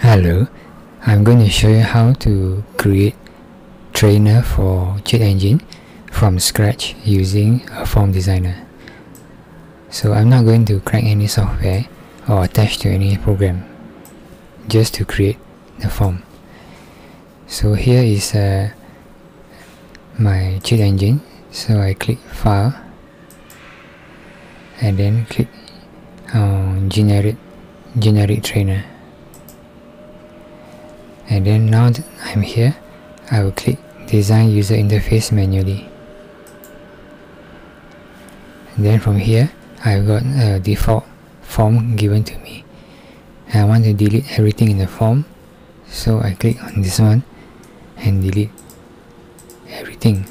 Hello, I'm going to show you how to create trainer for Cheat Engine from scratch using a form designer. So I'm not going to crack any software or attach to any program just to create the form. So here is uh, my cheat engine. So I click file and then click on generate generate trainer and then now that I'm here I will click design user interface manually. And then from here I've got a default form given to me. I want to delete everything in the form so I click on this one and delete everything.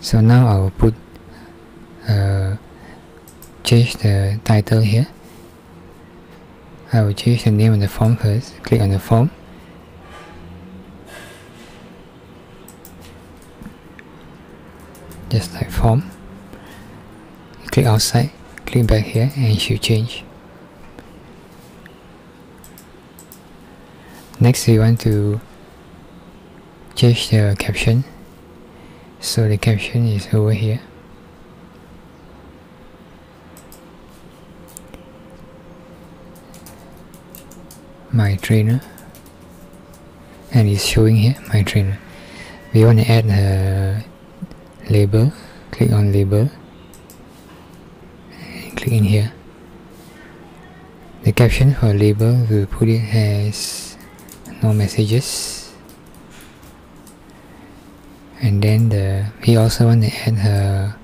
So now I will put uh, change the title here I will change the name of the form first. Click on the form. Just like form. Click outside. Click back here and it should change. Next we want to change the caption. So the caption is over here my trainer and it's showing here my trainer. We want to add a label click on label and click in here. The caption for label we'll put it as no messages. And then the we also want to add a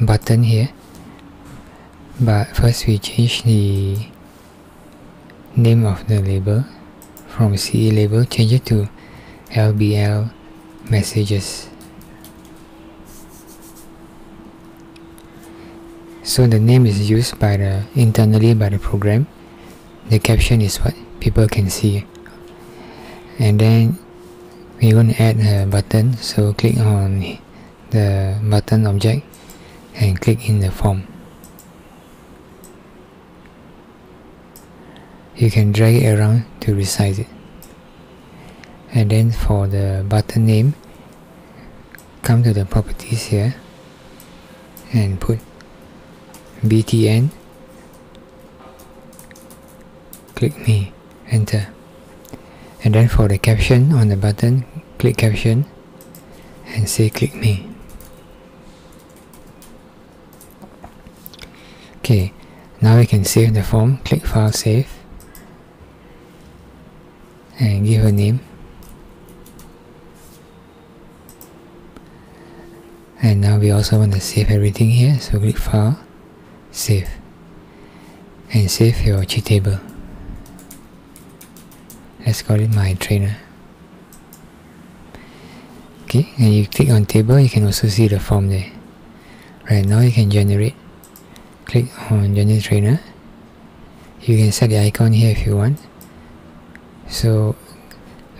button here. But first we change the name of the label from CE label change it to LBL messages. So the name is used by the internally by the program. The caption is what people can see. And then we're going to add a button so click on the button object and click in the form you can drag it around to resize it. And then for the button name come to the properties here and put btn click me enter. And then for the caption on the button click caption and say click me. Okay now we can save the form. Click file save and give a name. And now we also want to save everything here so click file save. And save your cheat table. Let's call it my trainer. Okay and you click on table you can also see the form there. Right now you can generate. Click on generate trainer. You can set the icon here if you want so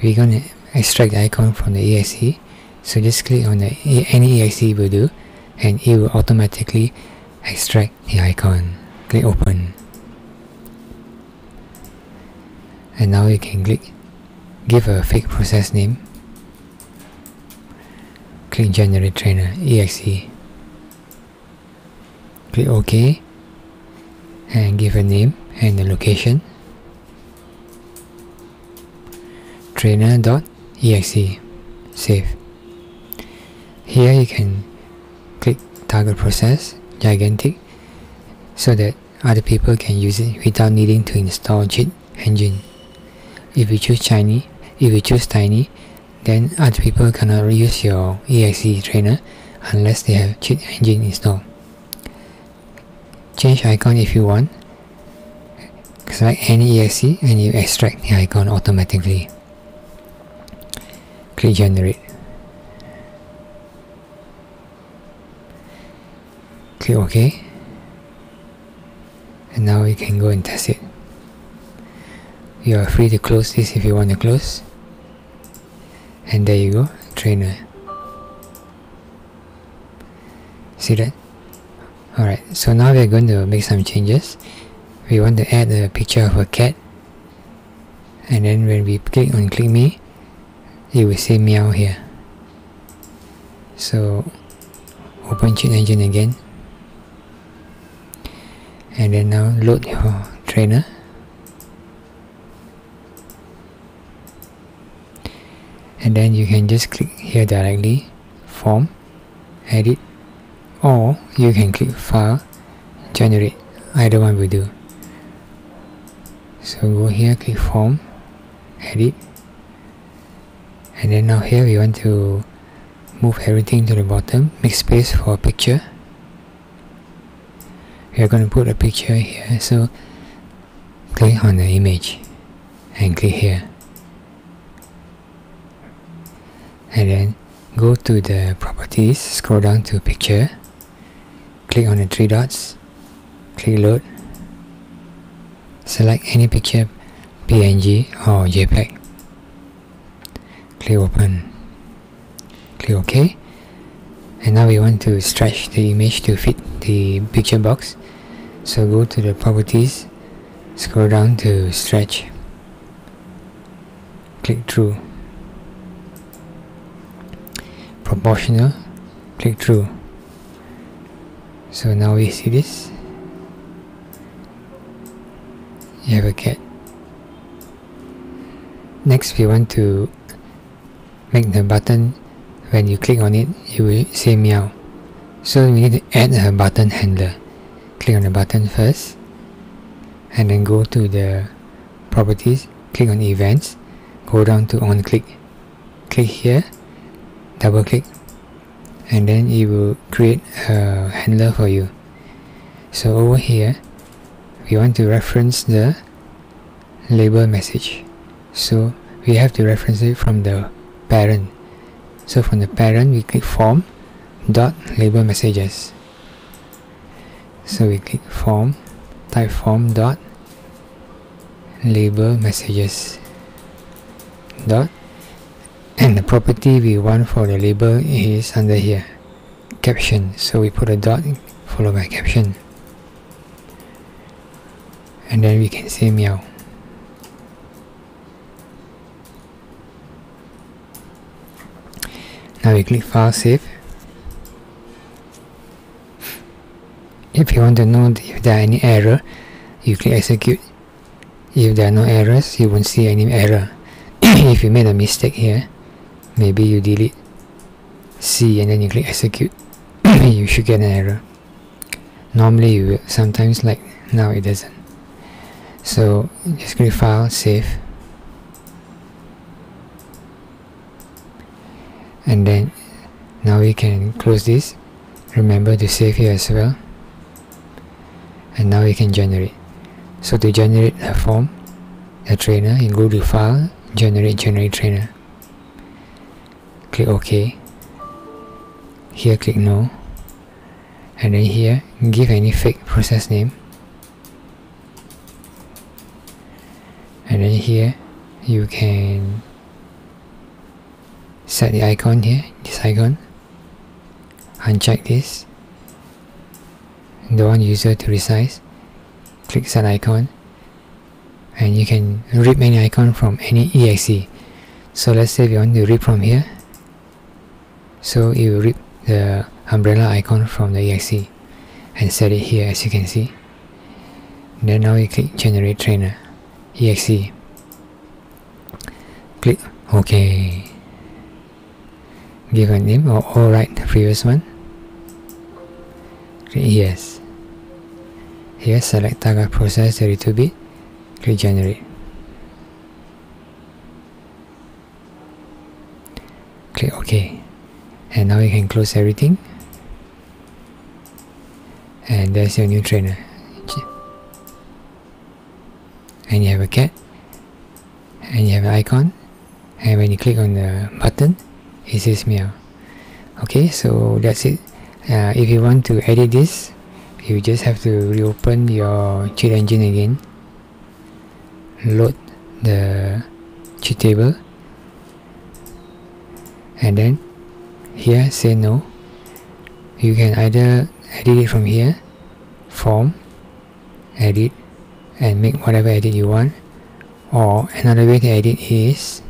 we're to extract the icon from the exe so just click on the any exe will do and it will automatically extract the icon. Click open. And now you can click give a fake process name. Click generate trainer exe click ok and give a name and the location trainer.exe save. Here you can click target process gigantic so that other people can use it without needing to install cheat engine. If you choose tiny if you choose tiny then other people cannot use your exe trainer unless they have cheat engine installed. Change icon if you want. Select any exe and you extract the icon automatically click generate click ok. And now you can go and test it. You are free to close this if you want to close. And there you go trainer. See that? Alright so now we're going to make some changes. We want to add a picture of a cat. And then when we click on click me you will see meow here. So open cheat engine again. And then now load your trainer. And then you can just click here directly form edit or you can click file generate either one will do. So go here click form edit and then now here we want to move everything to the bottom. Make space for a picture. We are going to put a picture here. So click on the image and click here. And then go to the properties scroll down to picture. Click on the three dots. Click load. Select any picture PNG or JPEG click open. Click OK and now we want to stretch the image to fit the picture box. So go to the properties scroll down to stretch. Click through. Proportional click through. So now we see this. You have a cat. Next we want to make the button. When you click on it you will say meow. So we need to add a button handler. Click on the button first and then go to the properties click on events go down to on click. Click here double click and then it will create a handler for you. So over here we want to reference the label message. So we have to reference it from the parent. So from the parent we click form dot label messages. So we click form type form dot label messages dot and the property we want for the label is under here caption. So we put a dot followed by caption. And then we can say meow now we click file save. If you want to know if there are any error you click execute. If there are no errors you won't see any error. If you made a mistake here maybe you delete. C and then you click execute. You should get an error. Normally you will sometimes like now it doesn't. So just click file save and then now we can close this. Remember to save here as well. And now we can generate. So to generate a form a trainer you go to file generate generate trainer. Click OK. Here click no. And then here give any fake process name. And then here you can set the icon here this icon. Uncheck this. Don't want user to resize. Click set icon. And you can rip any icon from any exe so let's say we want to rip from here. So you rip the umbrella icon from the exe and set it here as you can see. Then now you click generate trainer exe click ok give a name or overwrite the previous one? Click yes here select target process 32 bit click generate click ok and now you can close everything. And there's your new trainer. And you have a cat. And you have an icon. And when you click on the button it says meow okay so that's it. Uh, if you want to edit this you just have to reopen your cheat engine again. Load the cheat table. And then here say no. You can either edit it from here form edit and make whatever edit you want. Or another way to edit is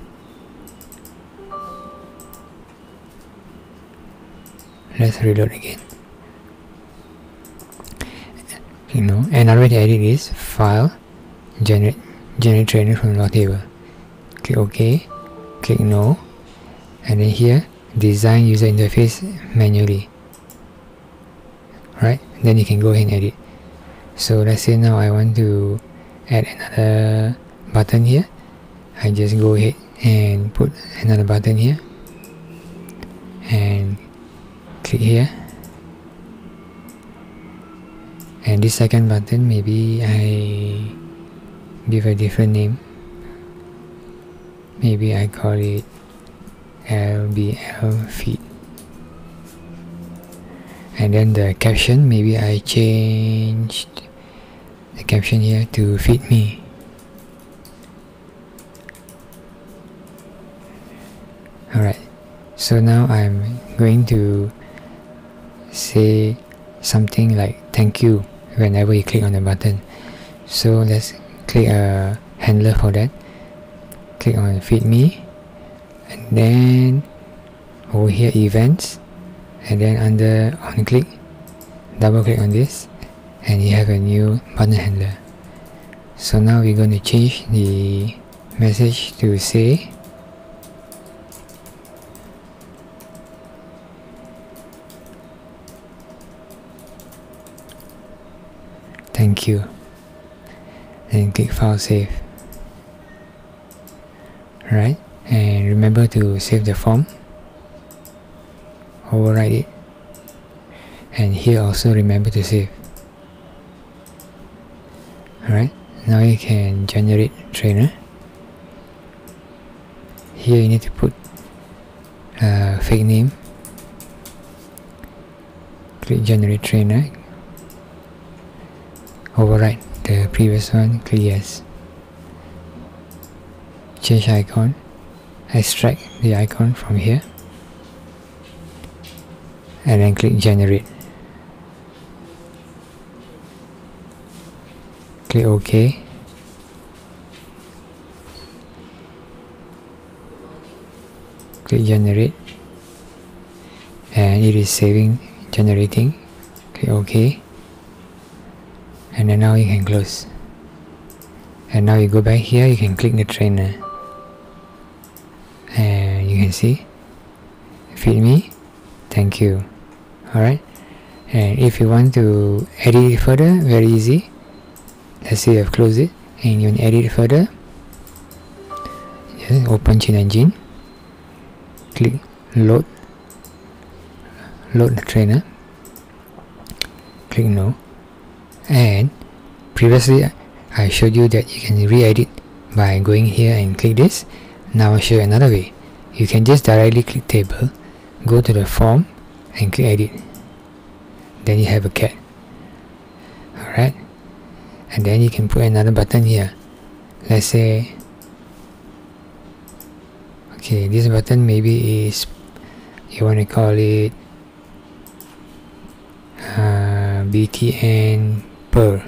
let's reload again. You know another already to edit is file generate generate trainer from log table. Click ok click no and then here design user interface manually. Right? Then you can go ahead and edit. So let's say now I want to add another button here. I just go ahead and put another button here. And click here. And this second button maybe I give a different name. Maybe I call it LBL feed and then the caption maybe I changed the caption here to feed me. Alright so now I'm going to say something like thank you whenever you click on the button. So let's click a handler for that. Click on feed me and then over here events and then under on click double click on this and you have a new button handler. So now we're going to change the message to say thank you. And click file save right and remember to save the form. Override it. And here also remember to save. Alright now you can generate trainer. Here you need to put a fake name. Click generate trainer override the previous one click yes change icon. Extract the icon from here and then click generate. Click OK. Click generate. And it is saving generating. Click OK and then now you can close. And now you go back here you can click the trainer eh? and you can see? Feed me? Thank you. Alright? And if you want to edit it further very easy. Let's say I've closed it and you to edit it further. Just open cheat engine. Click load. Load the trainer. Click no and previously I showed you that you can re-edit by going here and click this. Now I'll show you another way. You can just directly click table go to the form and click edit. Then you have a cat. Alright. And then you can put another button here. Let's say okay this button maybe is you want to call it uh, BTN purr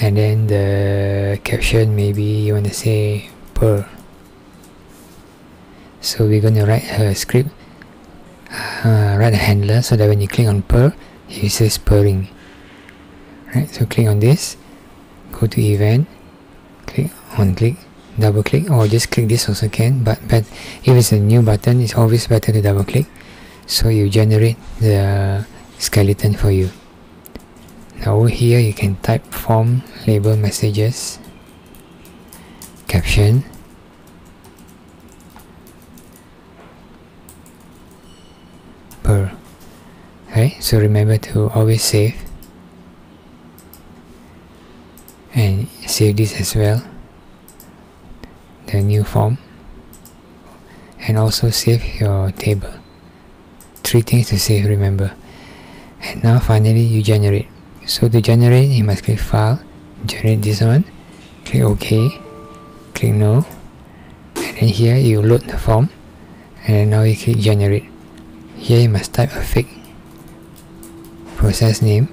and then the caption maybe you want to say purr so we're going to write a script uh, write a handler so that when you click on purr it says purring right so click on this go to event click on click double click or just click this also can but but if it's a new button it's always better to double click. So you generate the skeleton for you over here you can type form label messages caption. Purr. Okay so remember to always save. And save this as well. The new form. And also save your table. Three things to save remember. And now finally you generate so to generate you must click file generate this one click ok click no. And then here you load the form and now you click generate. Here you must type a fake process name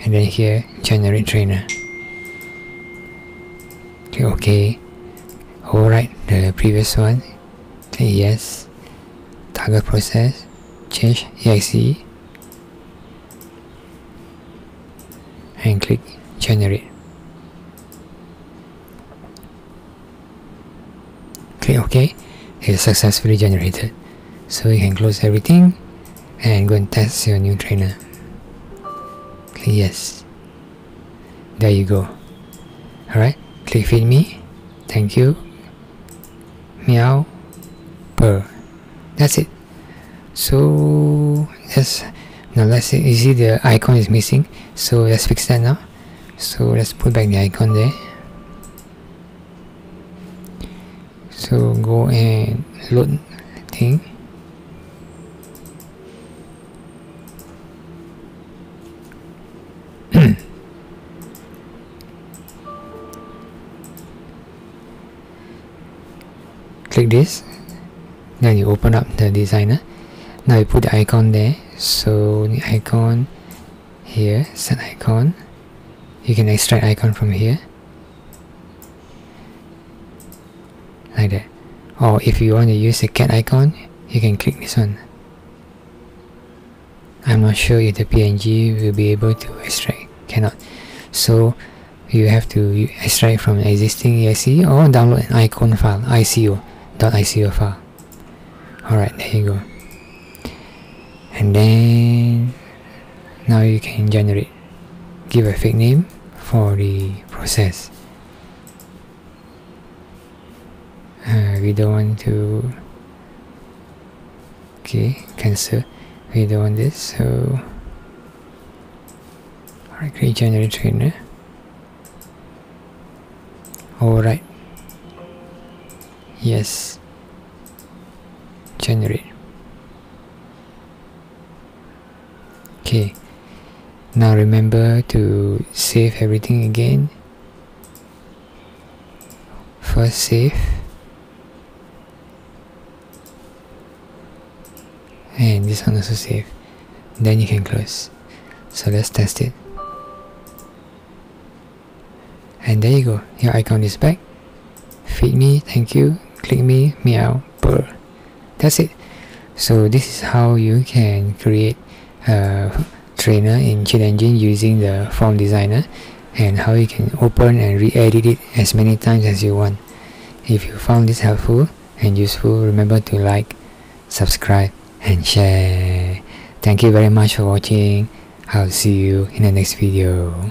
and then here generate trainer. Click ok. Overwrite the previous one. Click yes. Target process. Change exe and click generate. Click ok. It is successfully generated. So you can close everything and go and test your new trainer. Click yes. There you go. Alright. Click feed me. Thank you. Meow. Purr. That's it. So yes now let's see. You see the icon is missing so let's fix that now. So let's put back the icon there. So go and load thing. Click this. Then you open up the designer. Now you put the icon there so the icon here set icon. You can extract icon from here. Like that. Or if you want to use the cat icon you can click this one. I'm not sure if the PNG will be able to extract. Cannot. So you have to extract from existing exe or download an icon file ICO .ico file. Alright there you go and then now you can generate give a fake name for the process. Uh, we don't want to okay cancel. We don't want this so alright create generate trainer. Alright. Yes. Generate okay. Now remember to save everything again. First save. And this one also save. Then you can close. So let's test it. And there you go. Your icon is back. Feed me. Thank you. Click me. Meow. Purr. That's it. So this is how you can create Uh, trainer in Cheat Engine using the form designer and how you can open and re-edit it as many times as you want. If you found this helpful and useful remember to like subscribe and share. Thank you very much for watching. I'll see you in the next video